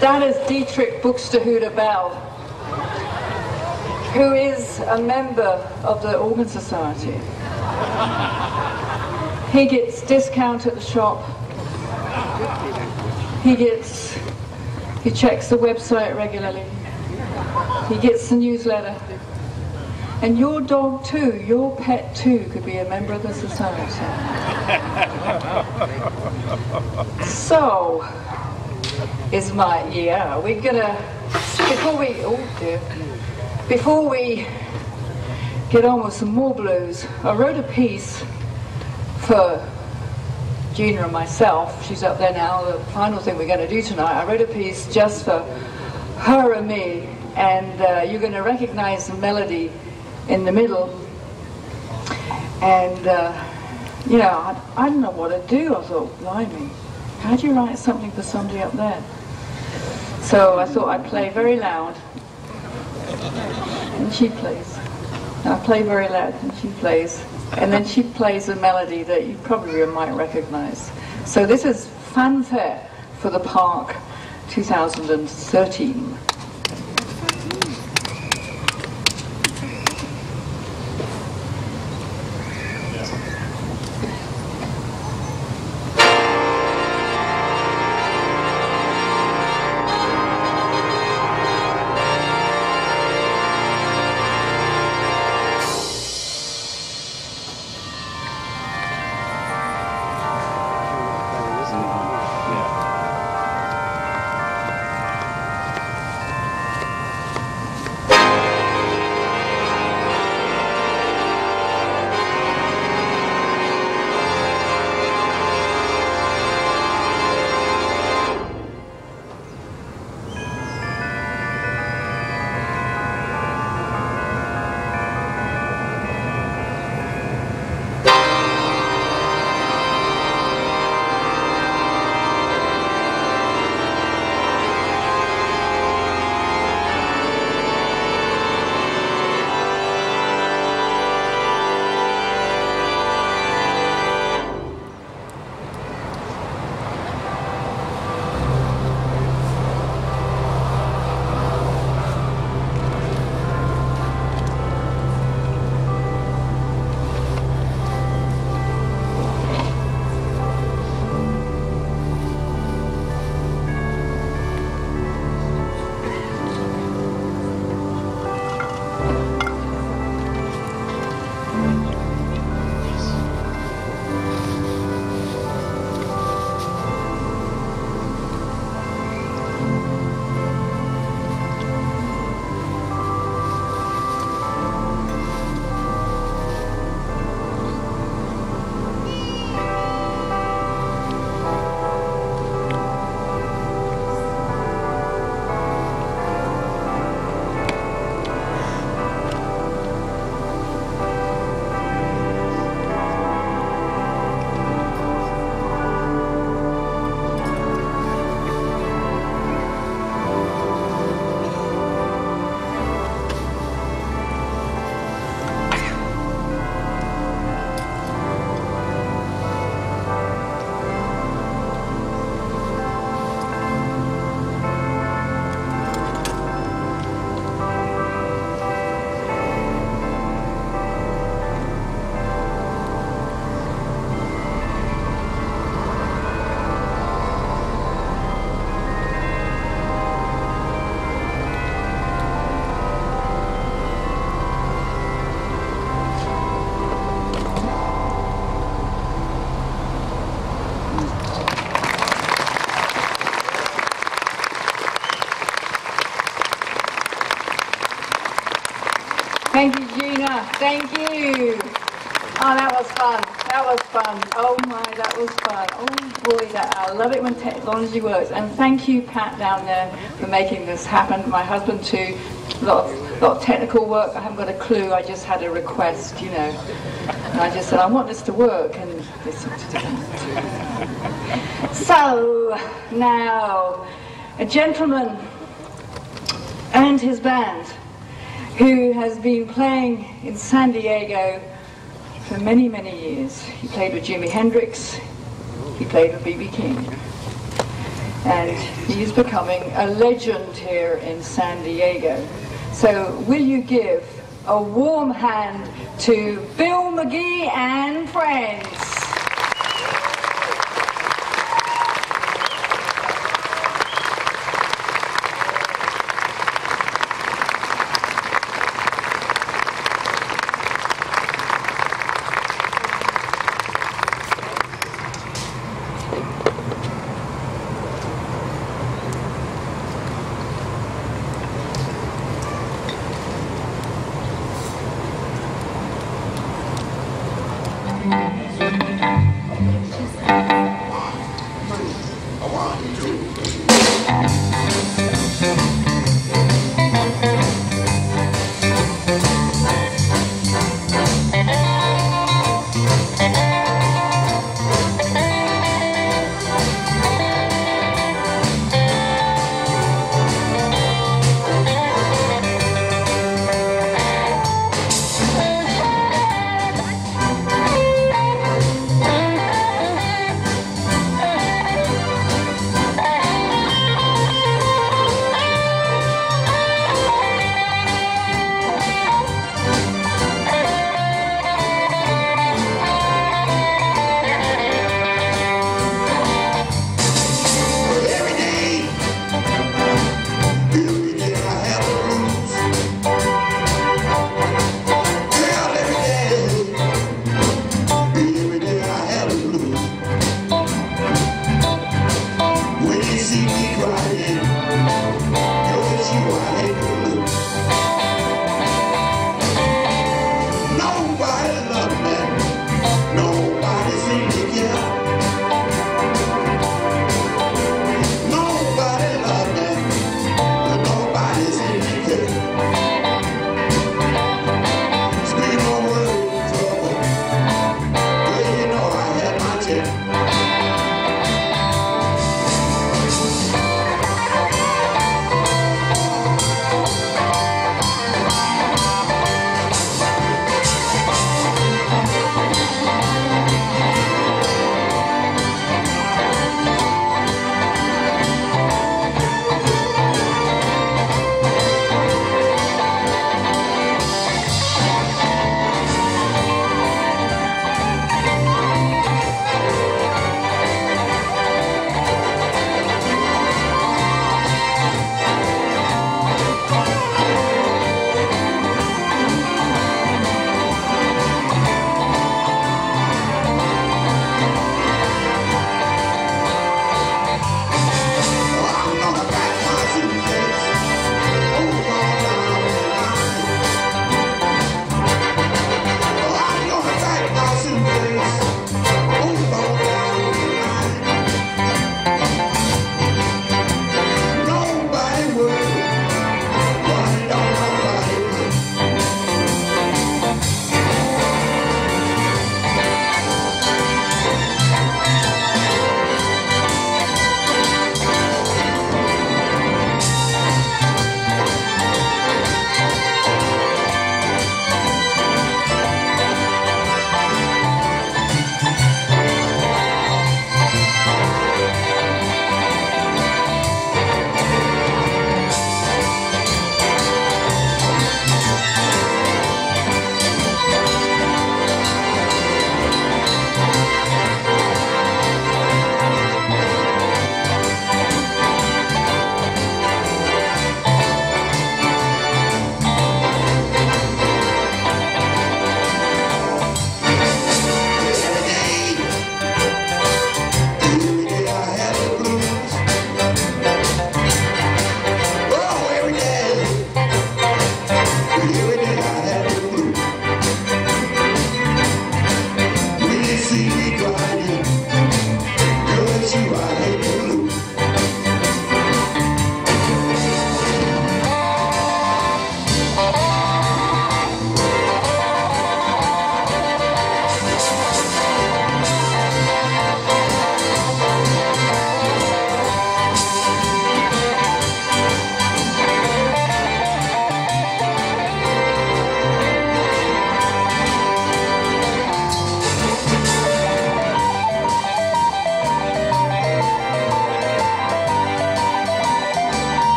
That is Dietrich Buxtehude Bell, who is a member of the Organ Society. He gets discount at the shop. He gets, he checks the website regularly. He gets the newsletter. And your dog too, your pet too, could be a member of the society. so, is my, yeah, we're gonna, before we, oh dear, before we get on with some more blues, I wrote a piece for Gina and myself, she's up there now, the final thing we're going to do tonight, I wrote a piece just for her and me, and uh, you're going to recognize the melody in the middle. And, uh, you know, I, I didn't know what to do. I thought, blimey, how do you write something for somebody up there? So I thought I'd play very loud, and she plays. And I play very loud, and she plays. And then she plays a melody that you probably might recognize. So this is Fanfare for the Park 2013. Thank you. Oh, that was fun. That was fun. Oh my, that was fun. Oh boy, that I love it when technology works. And thank you, Pat, down there, for making this happen. My husband too. A lot of, lot of technical work. I haven't got a clue. I just had a request, you know. And I just said, I want this to work, and this So now, a gentleman and his band who has been playing in San Diego for many, many years. He played with Jimi Hendrix, he played with B.B. King. and he's becoming a legend here in San Diego. So will you give a warm hand to Bill Magee and friends?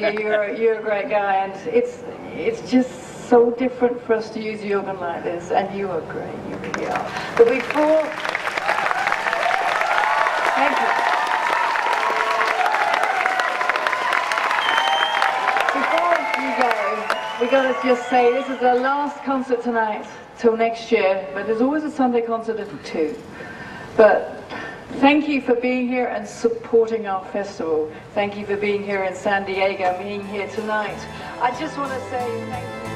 You. You're a, you're a great guy, and it's it's just so different for us to use Jürgen like this, and you are great. You really are. But before, thank you. Before you go, we got to just say this is the last concert tonight till next year. But there's always a Sunday concert at two. But Thank you for being here and supporting our festival. Thank you for being here in San Diego, being here tonight. I just want to say thank you.